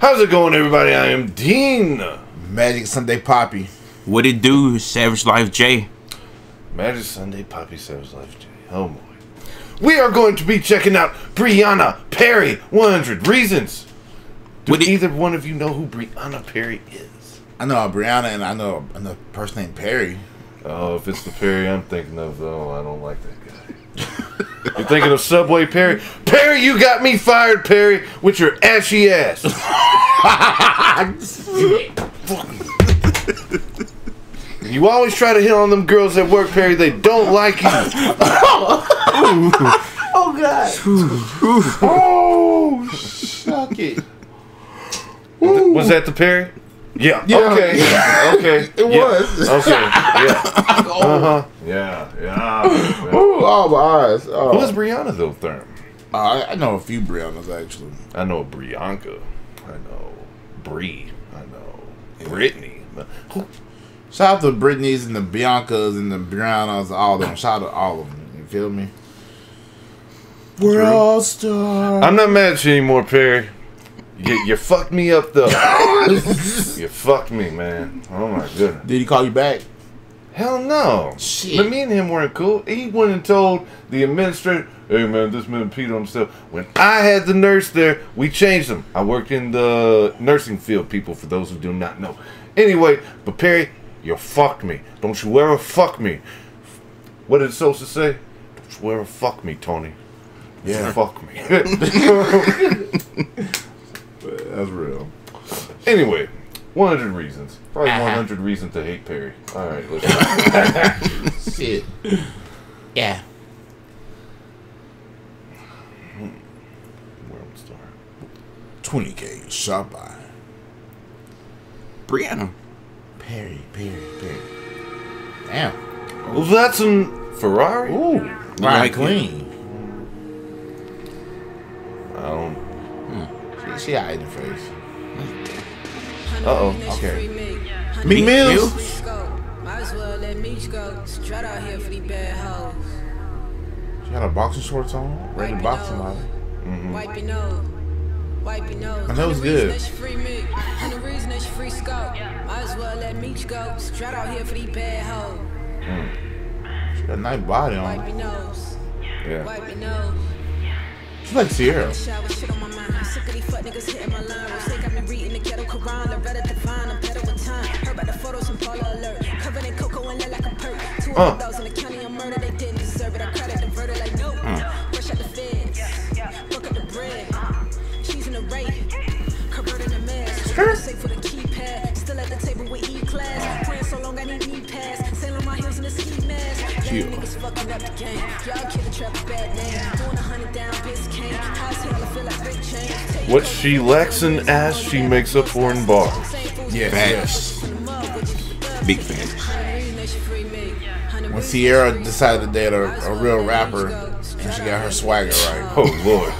How's it going, everybody? I am Deen. Magic Sunday Poppy. What it do, Savage Life J? Magic Sunday Poppy Savage Life J. Oh boy. We are going to be checking out Brianna Perry 100 Reasons. Do What it- either one of you know who Brianna Perry is? I know Brianna and I know another person named Perry. Oh, if it's the Perry I'm thinking of, though, I don't like that guy. You're thinking of Subway Perry? Perry, you got me fired, Perry, with your ashy ass. you always try to hit on them girls at work, Perry. They don't like you. Oh God! oh, suck it. Was that the Perry? Yeah. Yeah. Okay. Yeah. Okay. It Yeah. was. Okay. Yeah. Uh huh. Yeah. Yeah. yeah. Ooh, oh my eyes. Oh. Who is Brianna though, Thurm? Uh, I, I know a few Briannas actually. I know Brianka. I know Bree. I know Brittany. But who? Shout out to Britney's and the Biancas and the Briannas, all of them. Shout out to all of them. You feel me? We're all stars. I'm not mad at you anymore, Perry. You, you fucked me up though. you fucked me, man. Oh my goodness. Did he call you back? Hell no. Shit. But me and him weren't cool. He went and told the administrator, hey man, this man peed on himself. When I had the nurse there, we changed him. I worked in the nursing field, people, for those who do not know. Anyway, but Perry, you fucked me. Don't you ever fuck me. What did Sosa say? Don't you ever fuck me, Tony. Yeah. Fuck me. That's real. anyway, 100 reasons. Probably Uh-huh. 100 reasons to hate Perry. Alright, let's Shit. Yeah. we start? 20k shot by Brianna. Perry, Perry, Perry. Damn. Well, that's a Ferrari? Ooh. it? Clean. I don't. She, she got in the face. Uh-oh. Okay. Me Meek Mills. Might as well let me go. Straight out here for these bad hoes. She had a boxing shorts on. Ready to box model. Wipe your nose. Mm-hmm. Wipe your nose. My nose And good. reason that you free me. And the reason that you free scope. Might as well let me go. Straight out here for these bad hoes. Mm. She got a nice body on. your nose. Yeah. Wipe your nose. She's like Ciara. Shower shit on my mind. I'm sick of these fuck niggas hitting my line. Rose got me reading the ghetto Quran. Loretta Devine, I'm better with time. Heard about the photos and Paula alert. Covered in cocoa and lit like a perk. Two Uh. those James. What she lacks in ass, she makes up for in bars. Yes, yes. Big fan. When Ciara decided to date a, a real rapper, and she got her swagger right. Oh, Lord.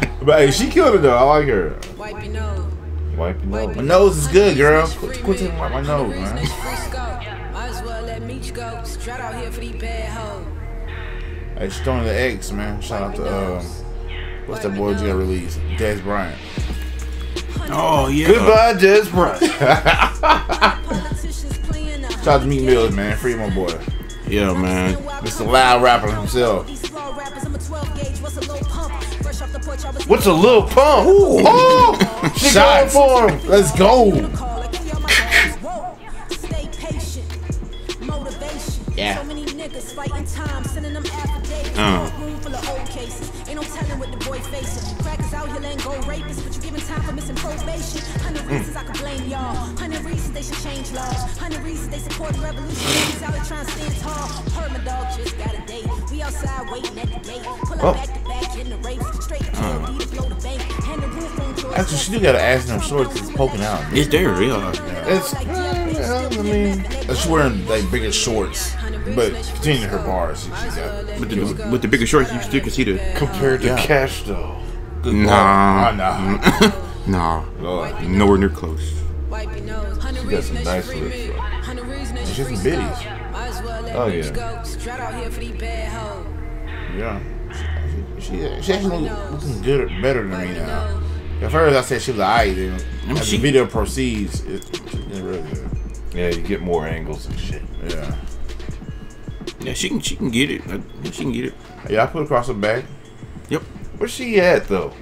But hey, she killed it though. I like her. Wipe your nose. Wipe your My nose. nose is good, girl. Quit, quit taking my nose, man. Might as let me go. Straight out here for these bad hoes. Hey, she's throwing the X, man. Shout out to um, what's that boy just got released? Dez Bryant. Oh yeah. Goodbye, Dez Bryant. Politicians playing up. Shout out to Meek Mills, man. Free my boy. Yeah, man. Mr. Loud Rapper himself. These small rappers, I'm a 12 gauge. What's a low pump? Fresh off the porch, I was What's a little pump? Oh, she going Shots. for him. Let's go. Yeah. So many niggas fighting time, sending them affidavits. Uh. Room full of old cases. Ain't no telling what the boy facing. Crackers out here letting go rapists, but you giving time for missing probation. Hundred reasons I could blame y'all. Hundred reasons they should change laws. Hundred reasons they support the revolution. Niggas out here trying to stand tall. Heard my dog just got a date. We outside waiting at the gate. Pull Oh. up back to back in the race. Straight to KOD to blow the bank. And the roof on George Actually, she do got an ass in them shorts that's poking out. It's there, yeah. It's, well, I mean, She's wearing like bigger shorts, but continuing her bars. She got With the with the bigger shorts, you still can see the. compared to Yeah. Cash, though. good Nah. Nah. Nah, Lord. nowhere near close. Wipe your nose. Hundred got some nice lips, me. though. Hundred She has free some bitties. scope. Might as well let Oh, yeah. go. Straight out here for these bad hoes. Yeah. She, she actually look- looking good, better than me now. At first, I said she was alright. Then as she- the video proceeds, it's getting really good. Yeah, you get more angles and shit. Yeah. Yeah, she can she can get it. She can get it. Yeah, I put across her back. Yep. Where's she at though?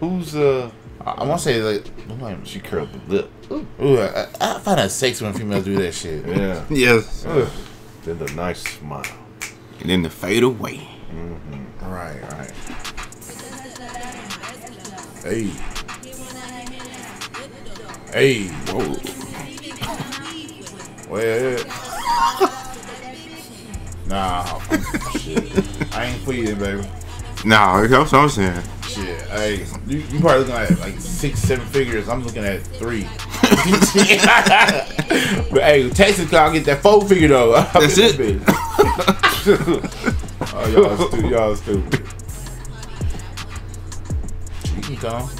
Who's uh? I, I want to say like, I'm like, She curled the lip. ooh, I, I find that sexy when females do that shit. Yeah. Yes. Ugh. Then the nice smile. And then the fade away. All right, all right. Hey. Hey. Whoa. Well, nah, shit. I ain't pleading, baby. Nah, that's what I'm saying. Shit, hey, you, you probably looking at like six, seven figures. I'm looking at three. but hey, Texas, I'll get that four figure though. I'll That's it. that bitch. oh, y'all stupid. Y'all stupid. You can come.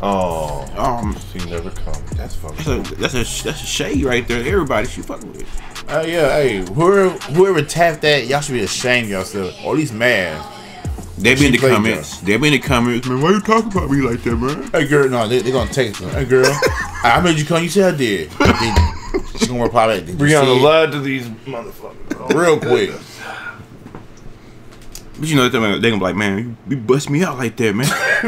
Oh, Um, she never comes. That's fucking. that's a that's a that's a shade right there. Everybody she fucking with. Oh yeah, hey, whoever whoever tapped that, y'all should be ashamed of yourself, or at least mad. They be in the played comments. They be in the comments. Man, why you talking about me like that, man? Hey girl, no, they they gonna text me. Hey girl, I made you come. You said I did. Then she gonna reply back. Did you see Brianna it? lied to these motherfuckers. Real quick. But you know they're gonna be like, man, you, you bust me out like that, man.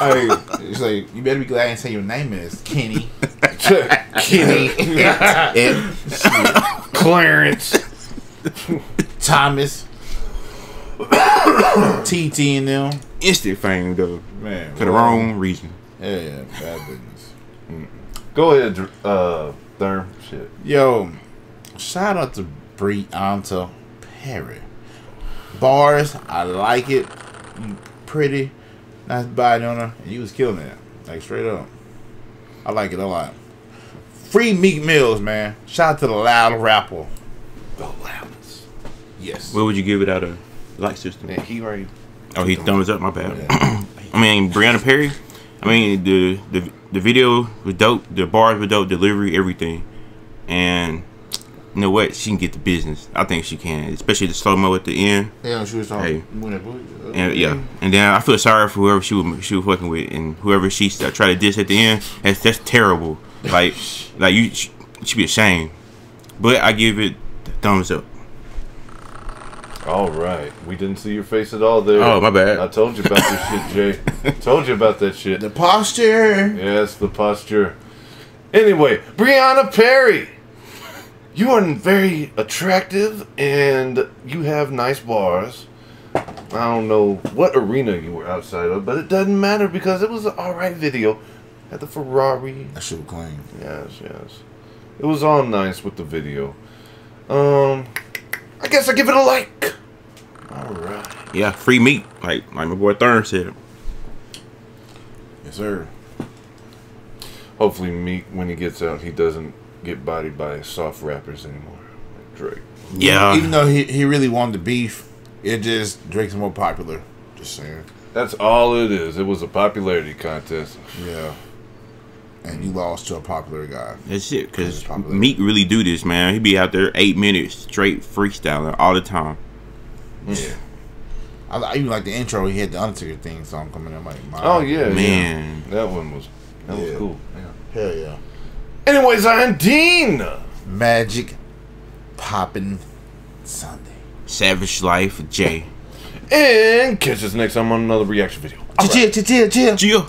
hey, it's like you better be glad I didn't say your name is Kenny, Kenny, and, Clarence. Thomas, TT, and them. instant fame though, Man, for the wrong reason. Yeah, yeah, bad business. Go ahead, Dr- uh, Thurm. Shit. Yo, shout out to Brianna Perry. Bars, I like it. Pretty, nice body on her, and you was killing it. Like straight up. I like it a lot. Free Meek Mills, man. Shout out to the loud rapper. The loudness. Yes. What would you give it out of like system? Man, he already. Oh, he thumbs up. My bad. I mean, Brianna Perry. I mean, the the the video was dope. The bars were dope. Delivery, everything. And you know what? She can get the business. I think she can, especially the slow mo at the end. Yeah, she was Hey. talking. When it was- And yeah, and then I feel sorry for whoever she was she was fucking with, and whoever she uh, tried to diss at the end. That's that's terrible. Like like you sh- should be ashamed. But I give it thumbs up. All right. We didn't see your face at all there. Oh, my bad. I told you about this shit, Jay. told you about that shit. The posture. Yes, the posture. Anyway, Brianna Perry. You are very attractive and you have nice bars. I don't know what arena you were outside of, but it doesn't matter because it was an alright video. Had the Ferrari. That shit was clean. Yes, yes. It was all nice with the video. Um, I guess I give it a like. Alright. Yeah, free Meek, like like my boy Thurm said. Yes, sir. Hopefully, Meek, when he gets out, he doesn't get bodied by soft rappers anymore. Like Drake. Yeah, Even though he, he really wanted the beef, it just Drake's more popular. Just saying. That's all it is. It was a popularity contest. Yeah. And you lost to a popular guy. that's it. Cause Probably. Meek really do this, man. He be out there eight minutes straight freestyling all the time. Yeah. I, I even like the intro. He had the Undertaker thing song coming in. I'm like, my, mind. Oh yeah, Man. yeah. that one was that was cool. Yeah. hell yeah. Anyways, I'm Deen. Magic popping Sunday. Savage Life, Jay. And catch us next time on another reaction video. Chill, chill, chill, chill. Gia.